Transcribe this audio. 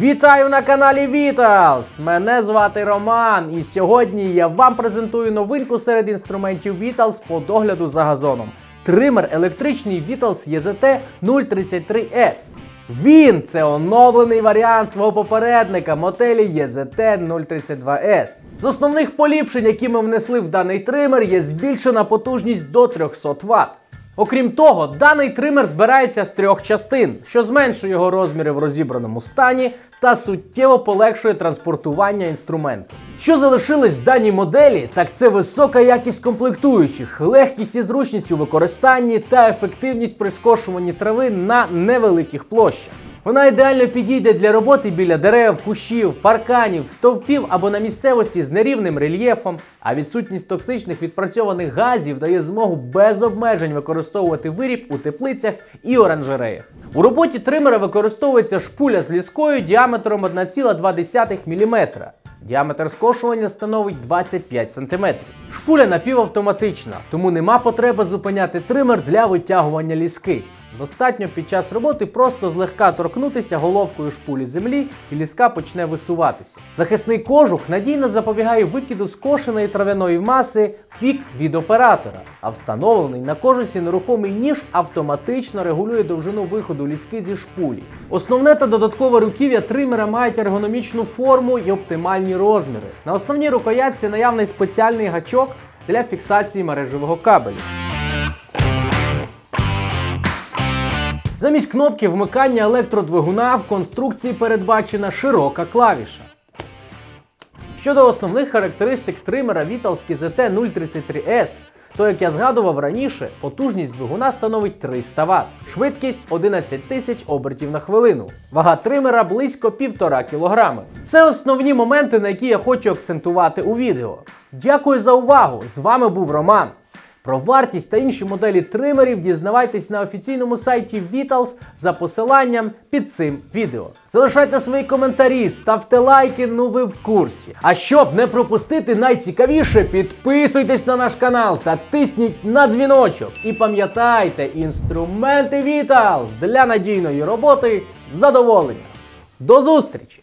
Вітаю на каналі Vitals! Мене звати Роман, і сьогодні я вам презентую новинку серед інструментів Vitals по догляду за газоном. Тример електричний Vitals EZT 033S. Він це оновлений варіант свого попередника моделі EZT 032S. З основних поліпшень, які ми внесли в даний тример, є збільшена потужність до 300 Вт. Окрім того, даний тример збирається з трьох частин, що зменшує його розміри в розібраному стані та суттєво полегшує транспортування інструменту. Що залишилось в даній моделі, так це висока якість комплектуючих, легкість і зручність у використанні та ефективність при скошуванні трави на невеликих площах. Вона ідеально підійде для роботи біля дерев, кущів, парканів, стовпів або на місцевості з нерівним рельєфом, а відсутність токсичних відпрацьованих газів дає змогу без обмежень використовувати виріб у теплицях і оранжереях. У роботі тримера використовується шпуля з ліскою діаметром 1,2 мм. Діаметр скошування становить 25 см. Шпуля напівавтоматична, тому нема потреби зупиняти тример для витягування ліски. Достатньо під час роботи просто злегка торкнутися головкою шпулі землі і ліска почне висуватися. Захисний кожух надійно запобігає викиду скошеної трав'яної маси в бік від оператора, а встановлений на кожусі нерухомий ніж автоматично регулює довжину виходу ліски зі шпулі. Основне та додаткове руків'я тримера мають ергономічну форму і оптимальні розміри. На основній рукоятці наявний спеціальний гачок для фіксації мережевого кабелю. Замість кнопки вмикання електродвигуна в конструкції передбачена широка клавіша. Щодо основних характеристик тримера Vitals ZT 033S, то, як я згадував раніше, потужність двигуна становить 300 Вт, швидкість 11 тисяч обертів на хвилину. Вага тримера близько 1,5 кг. Це основні моменти, на які я хочу акцентувати у відео. Дякую за увагу! З вами був Роман. Про вартість та інші моделі тримерів дізнавайтесь на офіційному сайті Vitals за посиланням під цим відео. Залишайте свої коментарі, ставте лайки, ну ви в курсі. А щоб не пропустити найцікавіше, підписуйтесь на наш канал та тисніть на дзвіночок. І пам'ятайте, інструменти Vitals для надійної роботи з задоволенням. До зустрічі!